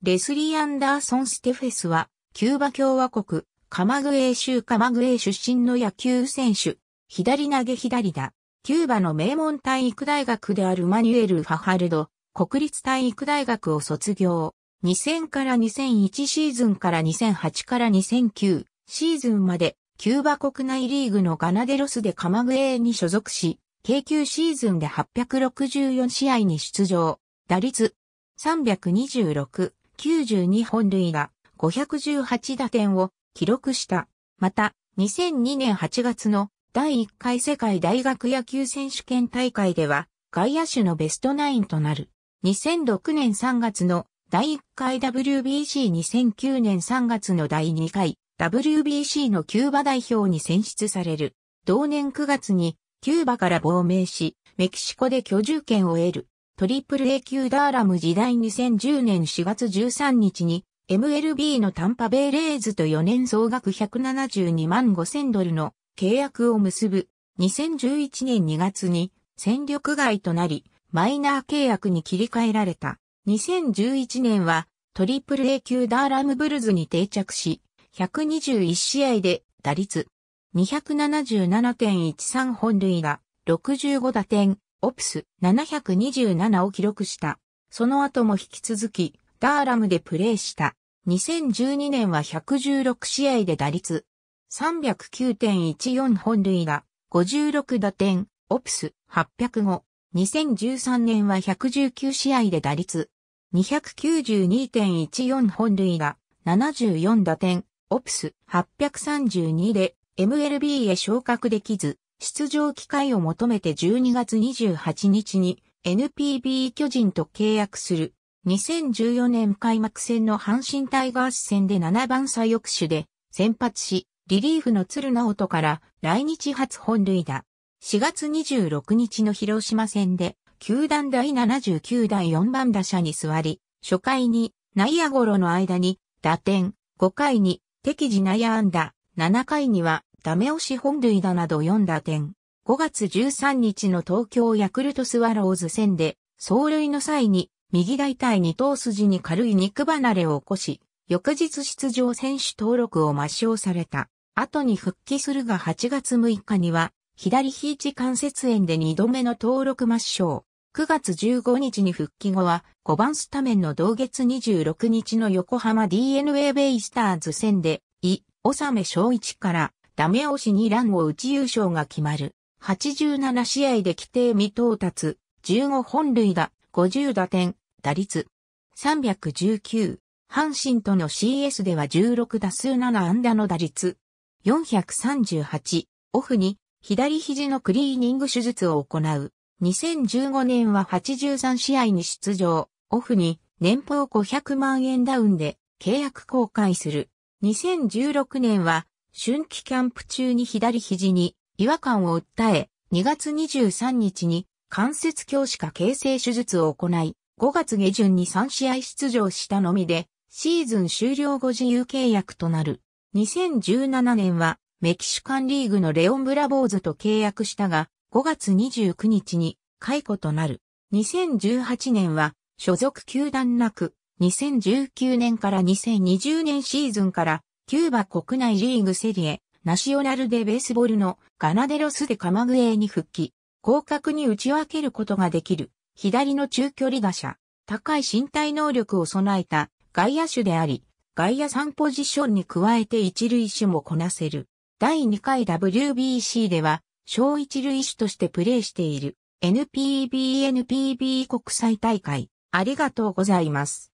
レスリー・アンダーソン・ステフェスは、キューバ共和国、カマグエー州カマグエー出身の野球選手。左投げ左だ。キューバの名門体育大学であるマニュエル・ファハルド、国立体育大学を卒業。2000から2001シーズンから2008から2009シーズンまで、キューバ国内リーグのガナデロスでカマグエーに所属し、京急シーズンで864試合に出場。打率326、92本塁打、518打点を記録した。また、2002年8月の第1回世界大学野球選手権大会では、外野手のベストナインとなる。2006年3月の第1回 WBC2009 年3月の第2回 WBC のキューバ代表に選出される。同年9月にキューバから亡命し、メキシコで居住権を得る。トリプル A 級ダーラム時代2010年4月13日に MLB のタンパベイレーズと4年総額172万5000ドルの契約を結ぶ。2011年2月に戦力外となり、マイナー契約に切り替えられた。2011年はトリプル A 級ダーラムブルズに定着し、121試合で打率277.13本塁打、65打点、オプス727を記録した。その後も引き続き、ダーラムでプレーした。2012年は116試合で打率。309.14本塁打、56打点、オプス805。2013年は119試合で打率。292.14本塁打、74打点、オプス832で MLB へ昇格できず、出場機会を求めて12月28日に NPB 巨人と契約する。2014年開幕戦の阪神タイガース戦で7番左翼手で先発し、リリーフの鶴直人から来日初本塁打。4月26日の広島戦で、球団第79第4番打者に座り、初回に内野ゴロの間に打点、5回に敵地内野安打、7回にはダメ押し本塁打など4打点。5月13日の東京ヤクルトスワローズ戦で、走塁の際に右大腿二頭筋に軽い肉離れを起こし、翌日出場選手登録を抹消された。後に復帰するが8月6日には、左肘関節炎で2度目の登録抹消。9月15日に復帰後は5番スタメンの同月26日の横浜 DNA ベイスターズ戦で、イ、納め小一からダメ押し2ランを打ち優勝が決まる。87試合で規定未到達、15本塁打、50打点、打率。319、阪神との CS では16打数7安打の打率。438、オフに左肘のクリーニング手術を行う。2015年は83試合に出場、オフに年俸500万円ダウンで契約更改する。2016年は春季キャンプ中に左肘に違和感を訴え、2月23日に関節強視化形成手術を行い、5月下旬に3試合出場したのみで、シーズン終了後自由契約となる。2017年はメキシカンリーグのレオン・ブラボーズと契約したが、5月29日に解雇となる。2018年は所属球団なく、2019年から2020年シーズンからキューバ国内リーグセリエ、ナシオナルでベースボールのガナデロスでカマグエーに復帰。広角に打ち分けることができる。左の中距離打者。高い身体能力を備えた外野手であり、外野3ポジションに加えて一塁手もこなせる。第2回 WBC では、小一塁手としてプレーしている。NPB NPB 国際大会。ありがとうございます。